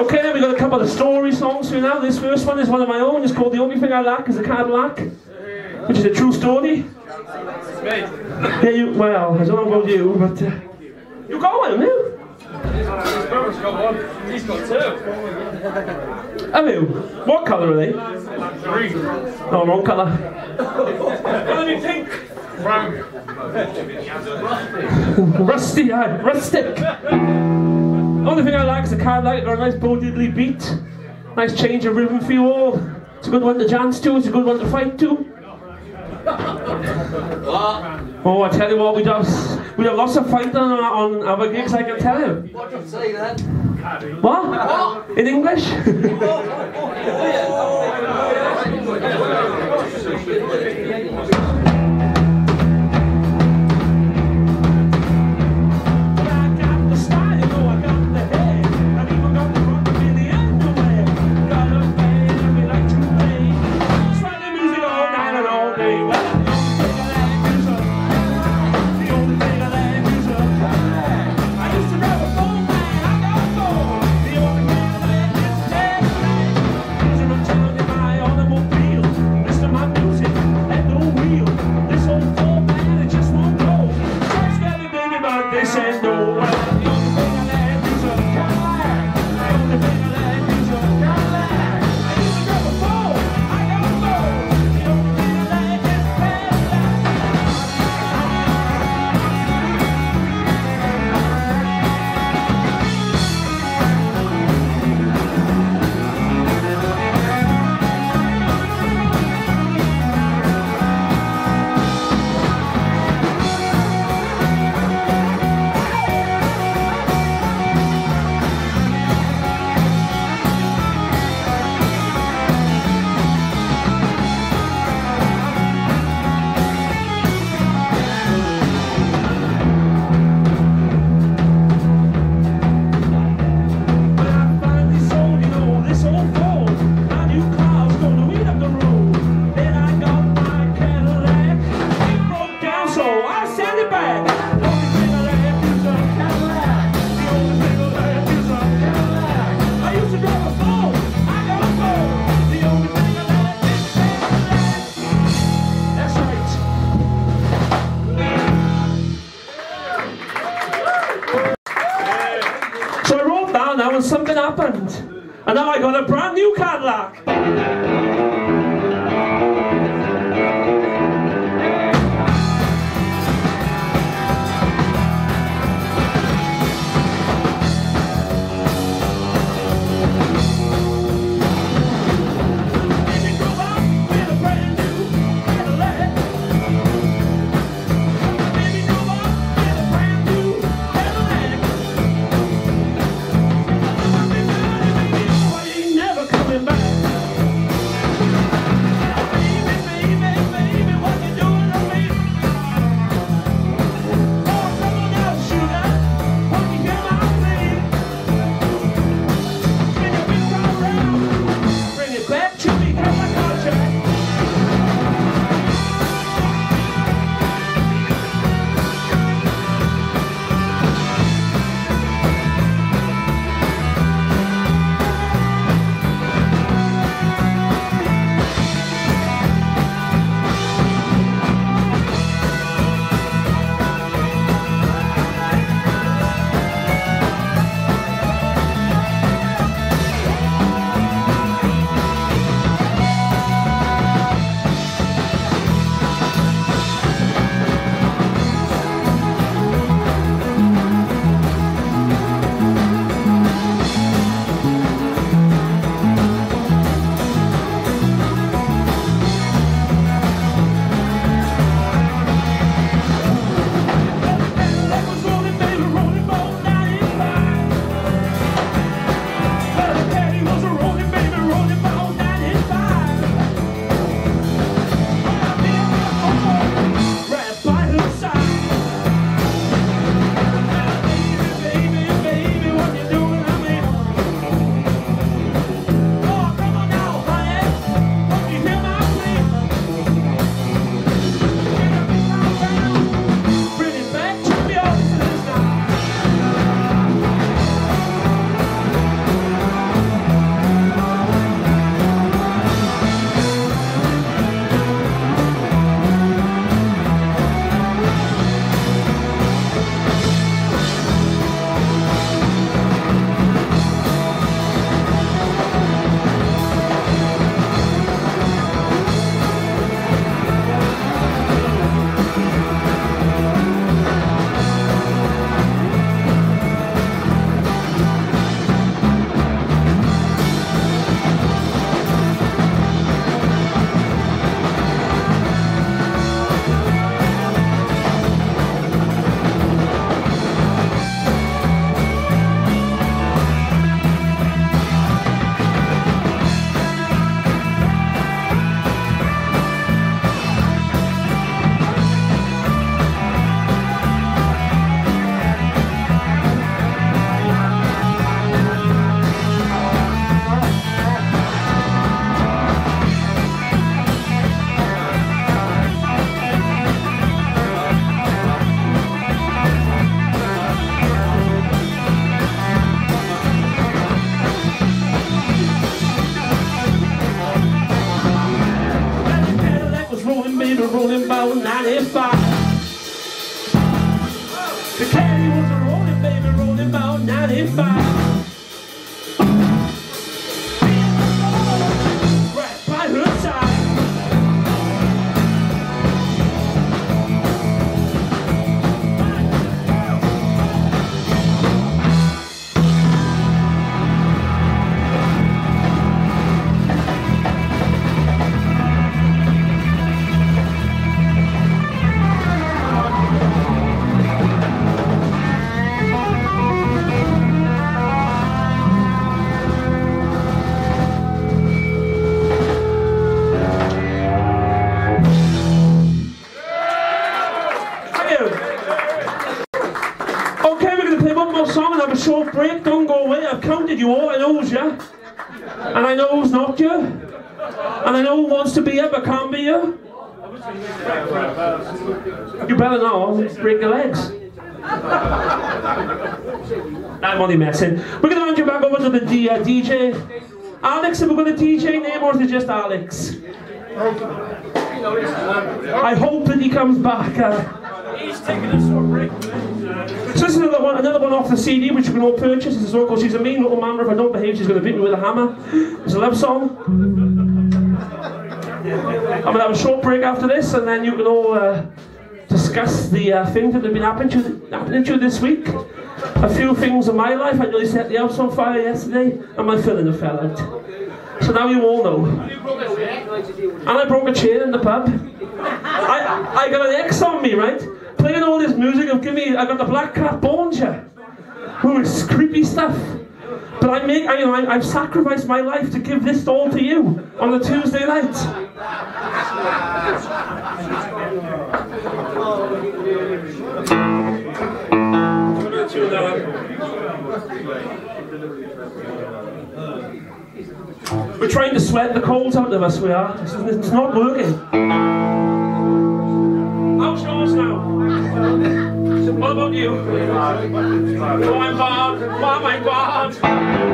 Okay, then we got a couple of story songs for now. This first one is one of my own. It's called The Only Thing I Lack is a Cadillac, which is a true story. Yeah, you, well, I don't know about you, but uh, you got one, you? He's got two. Have you? What colour are they? Green. No, wrong colour. What do you think? Brown. Rusty, aye, rustic. Only thing I like is a Cadillac or a nice Bo Diddley beat. Nice change of rhythm for you all. It's a good one to dance to, it's a good one to fight to. Oh, I tell you what, we'd have, we'd have lots of fighting on, on our gigs, I can tell you. What you say then? What? In English? And now I got a brand new Cadillac. You all. I know who's you. And I know who's not you. And I know who wants to be here but can't be here. You better know. Break your legs. I'm only messing. We're going to hand you back over to the D- uh, DJ. Alex, are we going to DJ name or is it just Alex? I hope that he comes back. Uh, He's taking a break. so this is another one, another one off the CD, which you can all purchase. It's a song called "She's a Mean Little Mama." If I don't behave, she's going to beat me with a hammer. It's a love song. I'm going to have a short break after this, and then you can all uh, discuss the uh, things that have been happening to, happening to you this week. A few things in my life. I nearly set the house on fire yesterday, and my cylinder fell out. So now you all know. And I broke a chair in the pub. I, I got an X on me, right? Playing all this music of give me, I got the Black Cat here. Who is creepy stuff. But I make, I, you know, I, I've sacrificed my life to give this all to you on a Tuesday night. We're trying to sweat the colds out of us, we are. It's, it's not working. What about you? Oh, I'm bad. Oh, my God.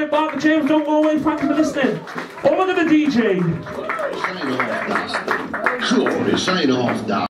So in 20 minutes. Patrick, Mark, and James, don't go away. Thank you for listening. Over to the DJ. Sorry, sign off, Dusty.